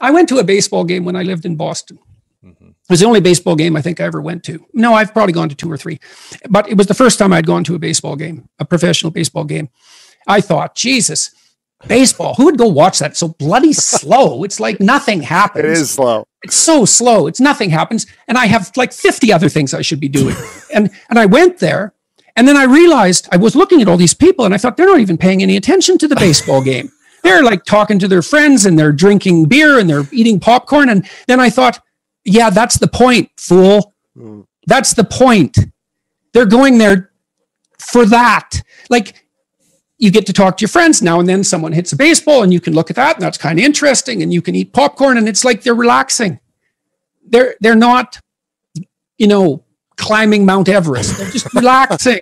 I went to a baseball game when I lived in Boston. Mm-hmm. It was the only baseball game I think I ever went to. No, I've probably gone to two or three, but it was the first time I'd gone to a baseball game, a professional baseball game. I thought, Jesus, baseball, who would go watch that? It's so bloody slow. It's like nothing happens. It is slow. It's so slow. It's nothing happens. And I have like 50 other things I should be doing. and and I went there and then I realized I was looking at all these people and I thought they're not even paying any attention to the baseball game. They're like talking to their friends and they're drinking beer and they're eating popcorn. And then I thought, yeah, that's the point, fool. Mm. That's the point. They're going there for that. Like you get to talk to your friends now and then someone hits a baseball and you can look at that and that's kind of interesting and you can eat popcorn and it's like they're relaxing. They're they're not, you know, climbing Mount Everest. They're just relaxing.